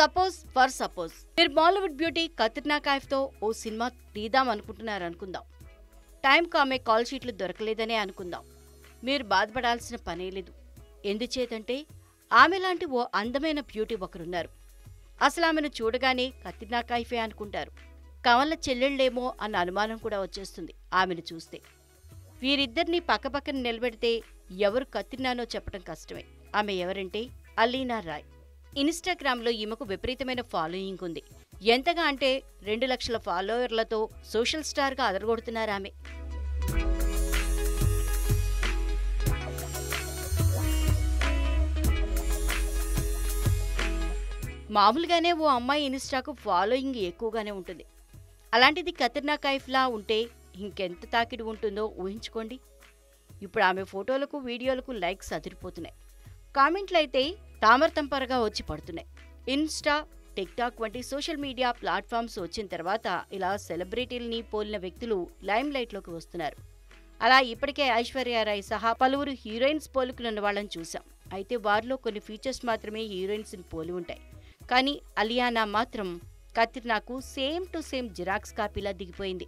Suppose for suppose. మీరు Bollywood beauty Katrina కైఫ్తో ఓ సినిమా తీద్దాం అనుకుంటున్నారు అనుకుందాం. టైంకు ఆమె కాల్ షీట్లు దొరకలేదనే అనుకుందాం. మీరు బాధపడాల్సిన పనే లేదు. ఎందుచేతంటే ఆమె లాంటి ఓ అందమైన బ్యూటీ ఒకరున్నారు. అసలు ఆమెను చూడగానే కత్రినా కైఫే అనుకుంటారు. కమల చెల్లెళ్ళేమో అన్న అనుమానం కూడా వచ్చేస్తుంది ఆమెను చూస్తే. వీరిద్దరినీ పక్కపక్కన నిలబెడితే ఎవరు కత్రినానో చెప్పడం కష్టమే. ఆమె ఎవరంటే అలీనా రాయ్. ఇన్స్టాగ్రామ్లో ఈమెకు విపరీతమైన ఫాలోయింగ్ ఉంది. ఎంతగా అంటే రెండు లక్షల ఫాలోవర్లతో సోషల్ స్టార్గా అదరగొడుతున్నారు ఆమె. మామూలుగానే ఓ అమ్మాయి ఇన్స్టాకు ఫాలోయింగ్ ఎక్కువగానే ఉంటుంది. అలాంటిది కత్రినా కైఫ్లా ఉంటే ఇంకెంత తాకిడి ఉంటుందో ఊహించుకోండి. ఇప్పుడు ఆమె ఫోటోలకు వీడియోలకు లైక్స్ అదిరిపోతున్నాయి. కామెంట్లు అయితే తామరతంపరగా వచ్చి పడుతున్నాయి. ఇన్స్టా టిక్టాక్ వంటి సోషల్ మీడియా ప్లాట్ఫామ్స్ వచ్చిన తర్వాత ఇలా సెలబ్రిటీలని పోలిన వ్యక్తులు లైమ్ లైట్లోకి వస్తున్నారు. అలా ఇప్పటికే ఐశ్వర్యారాయ్ సహా పలువురు హీరోయిన్స్ పోలికలున్న వాళ్ళని చూసాం అయితే వారిలో కొన్ని ఫీచర్స్ మాత్రమే హీరోయిన్స్ని పోలి ఉంటాయి. కానీ అలియానా మాత్రం కత్రినాకు సేమ్ టు సేమ్ జిరాక్స్ కాపీలా దిగిపోయింది.